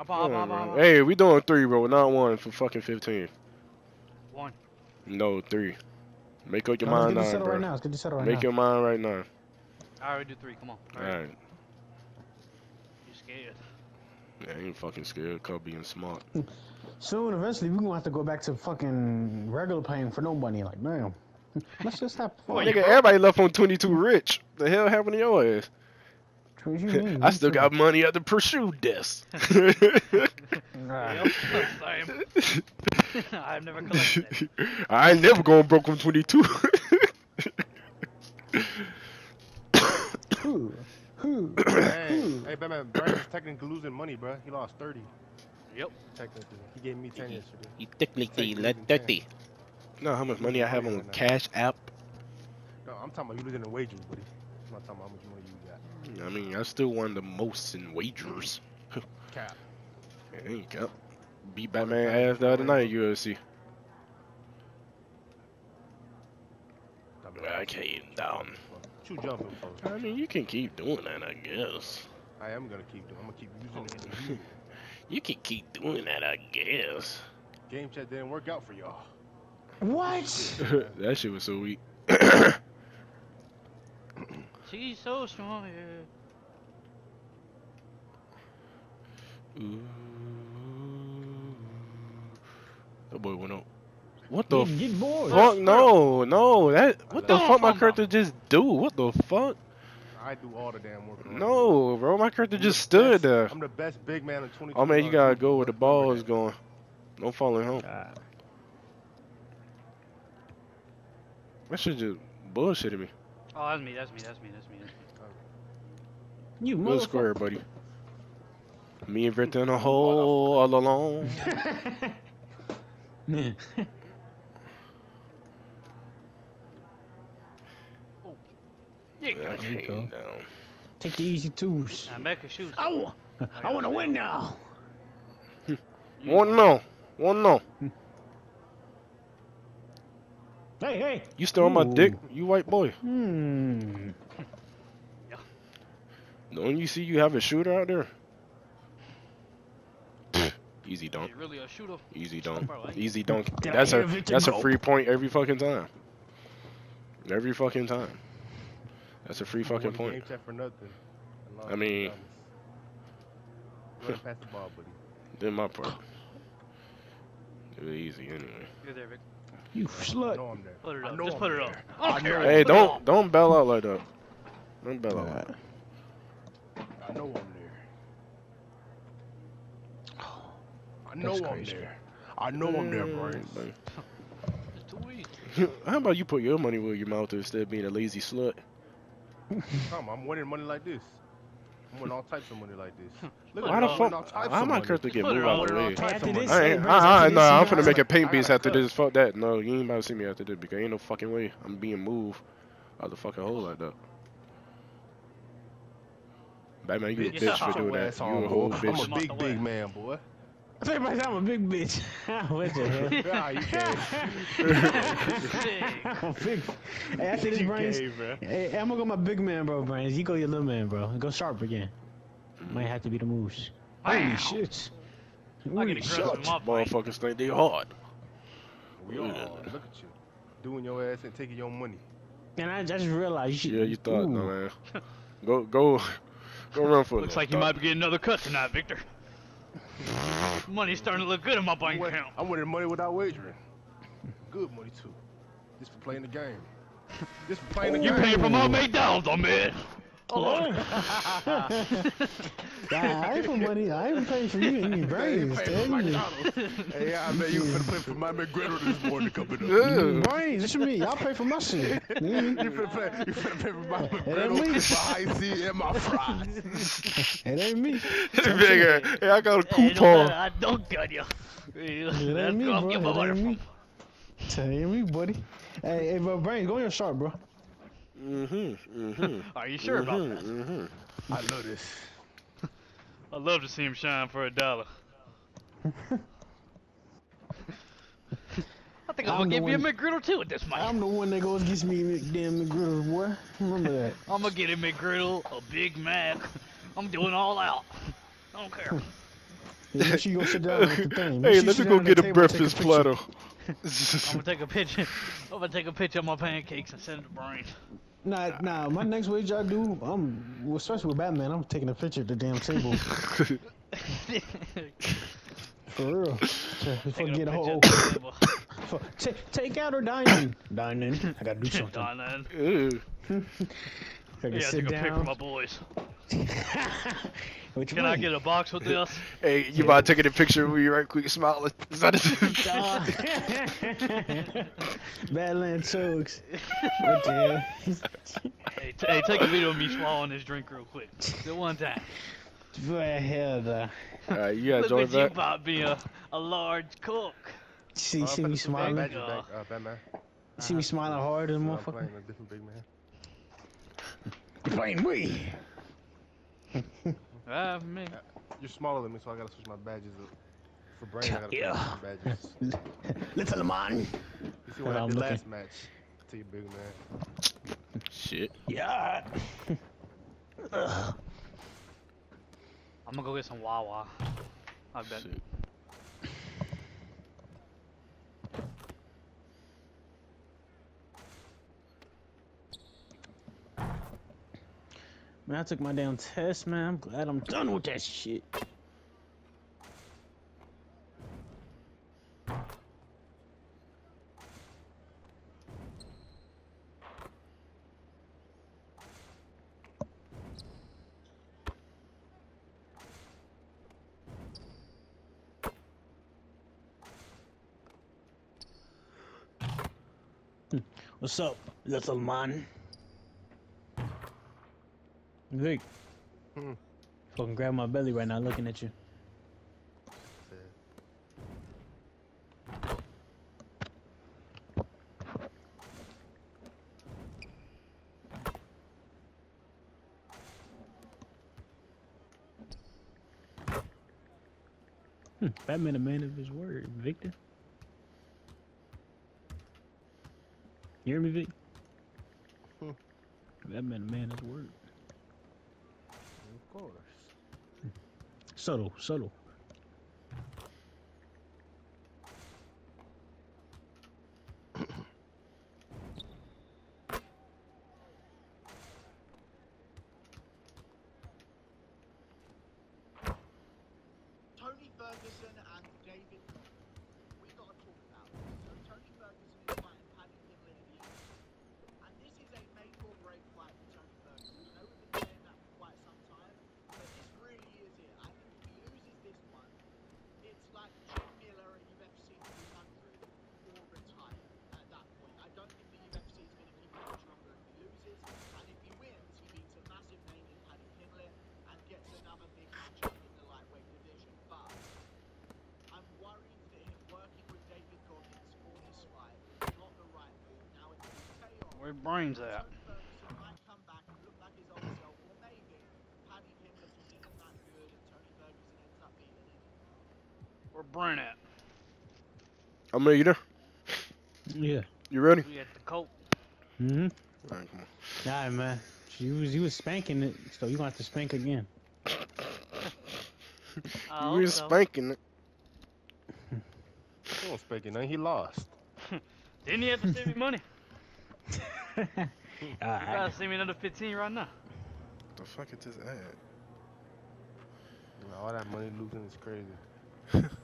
Up, up, Come up, on, up, Hey, we doing three, bro, not one for fucking 15. One. No, three. Make up your Come on, mind let's get this now, settled bro. right now. Let's get this settled right Make now. your mind right now. I already do three. Come on. Alright. You scared? Yeah, I ain't fucking scared. Cause being smart. Soon, eventually, we're gonna have to go back to fucking regular paying for no money. Like, damn. Let's just have fun. What, Nigga, everybody left on 22 rich. The hell happened to your ass? What you mean? I still got money at the pursue desk. Right. Yep. Same. I've never collected it. I ain't never going broke on 22. Who? Who? Hey, hey, Batman, Brian is technically losing money, bro. He lost 30. Yep. Technically. He gave me 10 yesterday. you technically let 30. know how much money I have on Cash App? No, I'm talking about you losing the wages, buddy. I'm not talking about how much money you got. I mean, I still won the most in wagers. Cap. There you go. Beat Batman ass the other night at UFC. I came down. What you jumping for? I mean, you can keep doing that, I guess. I am gonna keep doing. I'm gonna keep using it. in you. You can keep doing that, I guess. Game chat didn't work out for y'all. What? that shit was so weak. She's so strong. Yeah. Ooh. That boy went up. What the mm, Get, get fuck? No, no. That what the fuck? My no, no. character just do? What the fuck? I do all the damn work. No, bro. My character. I'm just stood best- there. I'm the best big man in 20. Oh man, you gotta go where the ball is going. Don't fall in home. God. That shit just bullshitting me. Oh, that's me. That's me. That's me. That's me. That's me. You Good motherfucker. square, buddy. Me and Victor in a hole all alone. Man. Oh, yeah, I go. you came go. down. Take the easy twos. Now make a shoot. Oh, I I want to win now. One no. One no. Hey, hey. You still on my dick, you white boy. Hmm. Don't you see you have a shooter out there? Easy dunk. You really a shooter? Easy dunk. Bro, Easy dunk. Did That's a Victor that's a free point every fucking time. Every fucking time. That's a free fucking point. Game chat for nothing. lost I mean- to Thomas. Run past the ball, buddy. Did my part. It was easy anyway. You're there, Vic. You I slut. know I'm there. Put it I up. Just put it there. up. I don't I care. know. Hey, don't don't bail out like that. Don't bail out like that. I know I'm there. I know That's I'm crazy. there. I know I'm there, Brian. Mm, It's too easy. How about you put your money where your mouth is instead of being a lazy slut? Come, I'm winning money like this. I'm winning all types of money like this. Look Why at Why me, the I'm fuck? winning all types Why of my money. character get Put moved on. out the Winning all way? types After of this, money. I Hey, ain't, Bryce, I, I, after no, this, I'm you finna make a paint beast after this. Fuck that. No, you ain't about to see me after this because ain't no fucking way I'm being moved out of the fucking hole like that. Batman, you a bitch for doing that. You a whole bitch. I'm a big, big man, boy. Everybody, I'm a big bitch. what the hell? Ah, you gay. Sick. I'm big. Hey, after this, You Brains. gay, bro. Hey, I'm gonna go my big man, bro, Brains. You go your little man, bro. Go sharp again. Might have to be the moves. Holy Wow. shit. I Holy get shit. aggressive in my fight. Motherfuckers think they hard. We all, look at you. Doing your ass and taking your money. And I just realized you should. Yeah, you thought, no man. Go, go, go run for it. Looks like you might be getting another cut tonight, Victor. Money's starting to look good in my bank account. I'm winning money without wagering. Good money too. Just for playing the game. Just for playing the game. You paying for my McDonald's, I'm man. Oh. Yeah, I ain't for money. I ain't paying for you and brains. Hey, Tell my you. McDonald's. hey, I bet you finna play for my McGriddle this morning coming up. Yeah. Brains, what you mean? Y'all pay for my shit. You finna play, you finna pay for my ain't McGriddle, me. my high C, and my fries. It ain't me. Bigger. Uh, hey, I got a Hey, no matter, coupon. I don't cut you. It ain't me, bro. get It ain't me. from. It ain't me, buddy. Hey, hey, bro, brains, go on your sharp, bro. Mm-hmm. Mm-hmm. Are you sure about that? Mm-hmm. I love this. I love to see him shine for a dollar. I think I'm, I'm gonna the give you a McGriddle too at this point. I'm the one that goes gets me damn McGriddle, boy. Remember that. I'm gonna get a McGriddle, a Big Mac. I'm doing all out. I don't care. Yeah, make sure you go sit down at the thing. Make hey, let sit me go get a table and take breakfast picture. platter. I'm gonna take a picture. I'm gonna take a picture of my pancakes and send it to Brain. Nah, nah. My next wage I do, I'm well, especially with Batman. I'm taking a picture at the damn table for real. So, Before get a a whole picture of the table. for, ta- take out or dine in. Dine in. I gotta do something. Done then. Ew. I can Yeah, sit take a pic for my boys. Which Can I get a box with this? Hey, you about taking a picture of me right quick, smiling? Is that it? Badland Chokes. What the hell? Hey, hey, take a video of me swallowing this drink real quick. The one time. Boy, hell nah. Alright, you gotta Look join at you that. about being a, a large cook. See, see I'm me smiling? Magic Uh, back, uh, Batman. See me smiling hard as a So I'm motherfucker? Playing a different big man. You playing me? Ah, me. You're smaller than me, so I gotta switch my badges up. For brain, I gotta Yeah. put different badges. Little man. You see what I'm I did looking. last match? To you, big man. Shit. Yeah. I'm gonna go get some Wawa. I bet. Shit. Man, I took my damn test, man. I'm glad I'm done with that shit. Hmm. What's up, little man? Vic. Hmm. Fucking grab my belly right now looking at you. Hmm, Batman a man of his word, Victor. You hear me, Vic? Hmm. Batman a man of his word. Course. Subtle, subtle. Tony Ferguson and David, we got to talk about this. So Tony Ferguson is fighting Paddy Pimblett in the end. And this is a make or break fight for Tony Ferguson. I know we've been saying that for quite some time, but this really is it. I think if he loses this one, it's like Jim Miller at UFC 300 or retire at that point. I don't think the UFC is going to keep him much longer if he loses. And if he wins, he beats a massive name in Paddy Pimblett and gets another big matchup in the lightweight division. But I'm worried that him working with David Goggins for this fight is not the right move. Now it could pay off. Where brains at? Tony Ferguson might come back and look like his old self, or maybe Paddy Pimblett just isn't that good and Tony Ferguson ends up beating him. Where Brain at? I'm ready. There? Yeah. You ready? We at the coat. Mm-hmm. Alright, come on. Nah, man. You was you was spanking it, so you gonna have to spank again. I You were so. spanking it. He won't spank it, nothing. He lost. Didn't you have to send me money? You gotta send me another 15 right now. The fuck is this ad? All that money losing is crazy.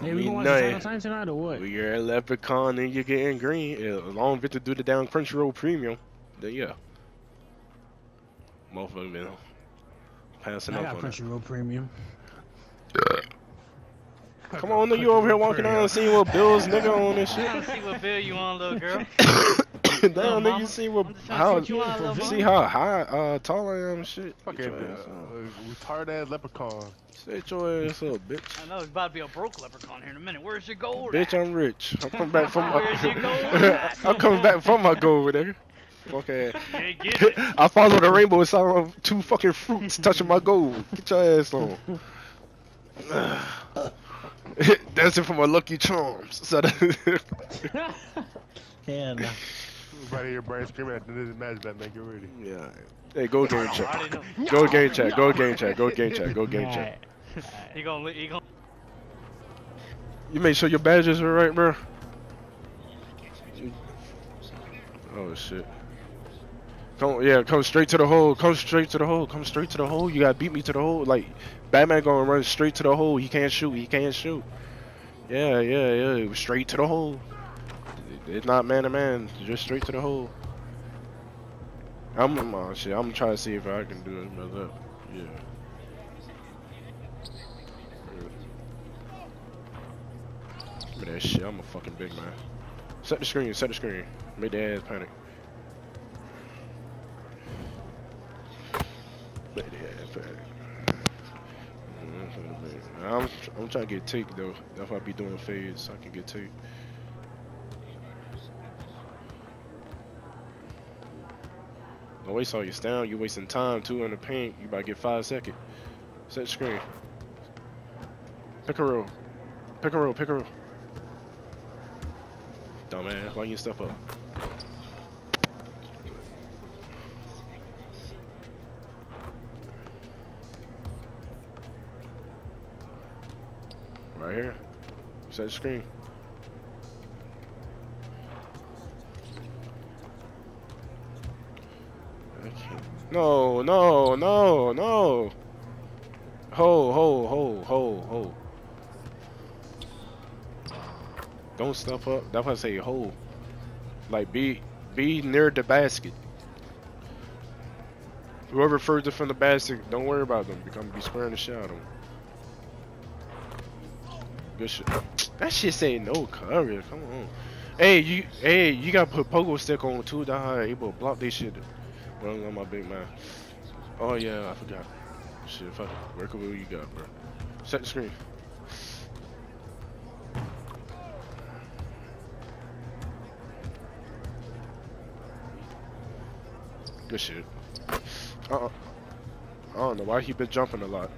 Hey, we gonna watch the final time tonight or what? Well, you're a leprechaun and you're getting green. Yeah, As long as Victor do the down Crunchyroll premium, then yeah. Motherfucker been passing I up got on that. Crunchyroll Premium. Come on, nigga, you over here walking down and seeing what Bill's nigga on this shit. trying to see what bill you on, little girl. Damn, Little nigga, you see what I'm just trying to how see you see how high uh tall I am shit. Fuck it, your ass on. uh, retarded ass leprechaun. Set your ass up, bitch. I know it's about to be a broke leprechaun here in a minute. Where's your gold? Bitch, at? I'm rich. I'm coming back from Where's your gold my? I'm coming back from my gold, over nigga. Okay. You ain't getting it. I follow the rainbow and saw two fucking fruits touching my gold. Get your ass on. Dancing for my lucky charms. So that- Hell no. Right here, Brian screaming at the end of the match, Batman. Get ready. yeah. Hey, go game I chat. Go game check. Go game check. Go game check. Go game check. You gonna li- he gonna You make sure your badges are right, bro. Oh shit. Come yeah, come straight to the hole. Come straight to the hole. Come straight to the hole. You gotta beat me to the hole. Like Batman gonna run straight to the hole. He can't shoot. He can't shoot. Yeah, yeah, yeah. Straight to the hole. It's not man to man. Just straight to the hole. I'm uh, shit. I'm trying to see if I can do it. But, uh, yeah. Give me that shit. I'm a fucking big man. Set the screen. Set the screen. Make the ass panic. Make the ass panic. I'm I'm trying to get take though. That's why I be doing fades so I can get take. Don't waste all your stamina. You're wasting time too in the paint. You about to get five second. Set screen. Pick a roll. Pick a roll. Pick a roll. Dumbass, line your stuff up. Right here. Set screen. No, no, no, no. Ho, ho, ho, ho, ho. Don't stuff up. That's why I say ho. Like be be near the basket. Whoever further from the basket, don't worry about them. Become be squaring the shot them. Good shit. That shit say no coverage. Come on. Hey, you hey, you gotta put pogo stick on too, dog. Able to block this shit. On my big man. Oh yeah, I forgot. Shit, fuck it. Work with what you got, bro. Set the screen. Good shit. Uh-uh. I don't know why he been jumping a lot.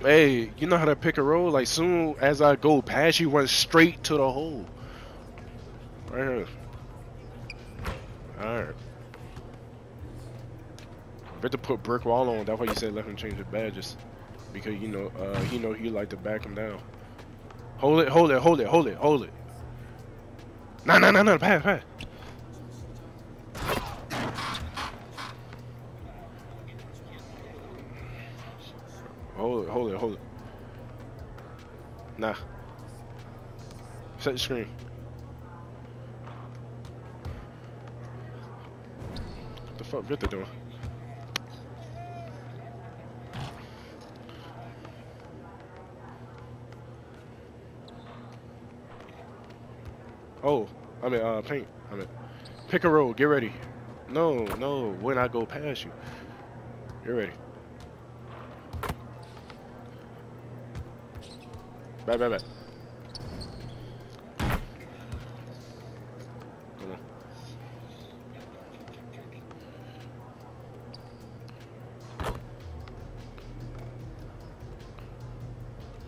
Hey, you know how to pick a roll? Like, soon as I go past you, run straight to the hole. Right here. Alright. Bet to put brick wall on. That's why you said let him change the badges. Because, you know, uh, he know he like to back him down. Hold it, hold it, hold it, hold it, hold it. No, no, no, no, pass, pass. Hold it, hold it, hold it. Nah. Set the screen. What the fuck Victor doing? Oh, I mean, uh, paint. I mean, pick a roll. Get ready. No, no. When I go past you, get ready. Back, back, back. Come on.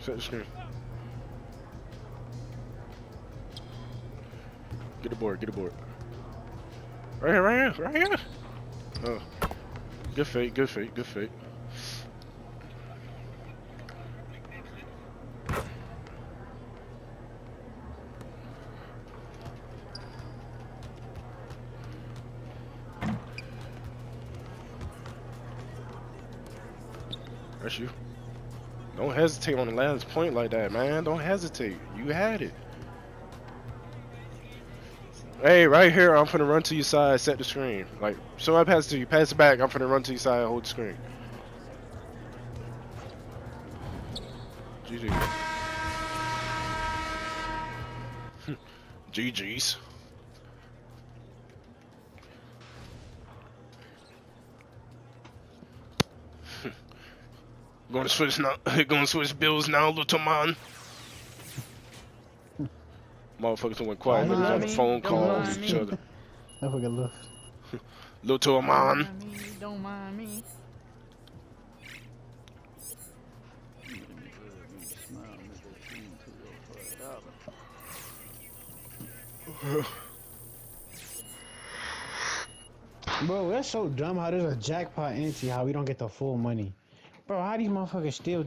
Set the screen. Get the board, get the board. Right here, right here, right here. Oh. Good fate, good fate, good fate. That's you. Don't hesitate on the last point like that, man. Don't hesitate. You had it. Hey, right here, I'm finna run to your side, set the screen. Like, so I pass to you, pass it back, I'm finna run to your side, hold the screen. GG. GG's. Gonna switch now. Gonna switch bills now, little man. Motherfuckers went quiet. Don't Niggas on the phone me, don't calls mind each other. I forgot left. Little man. me, don't mind me. Bro, that's so dumb how there's a jackpot ante how we don't get the full money. Bro, how these motherfuckers still